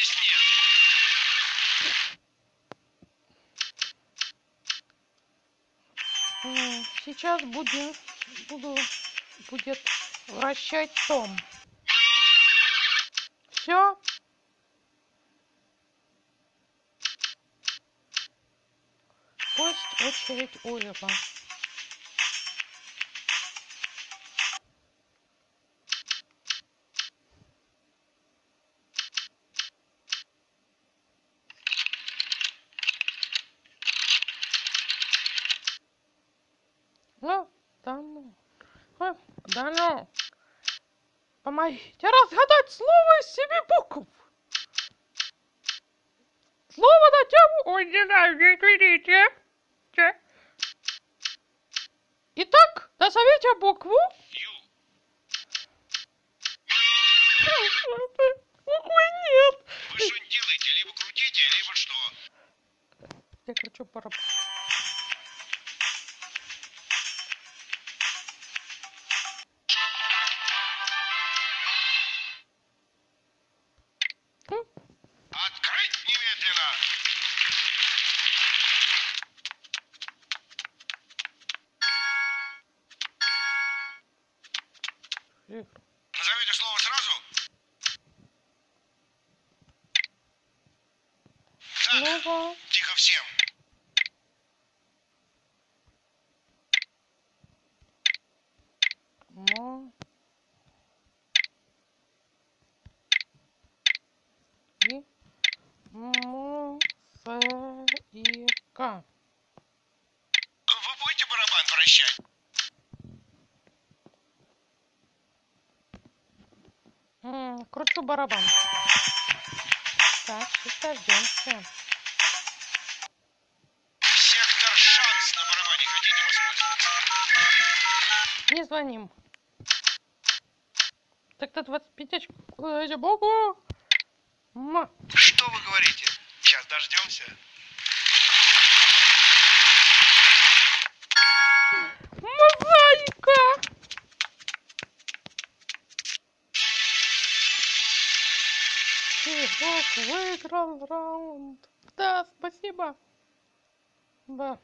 здесь нет. Ну, сейчас будем, буду, будет вращать том. Все. Кость очередь Олива. Ну, да ну. Да ну. Помогите разгадать слово из семи букв. Слово на тему... Ой, не знаю, извините. Итак, назовите букву. Буквы нет. Вы что делаете? Либо крутите, либо что? Я кручу пора. Назовите слово сразу? Так, Слово. тихо всем. Мо. И. Музыка. Вы будете барабан вращать? Кручу барабан. Так, дождемся. Сектор шанс на барабане хотите воспользоваться? Не звоним. Так-то 25 очек. Богу. Что вы говорите? Сейчас дождемся. Игрок выиграл раунд. Да, спасибо. Да.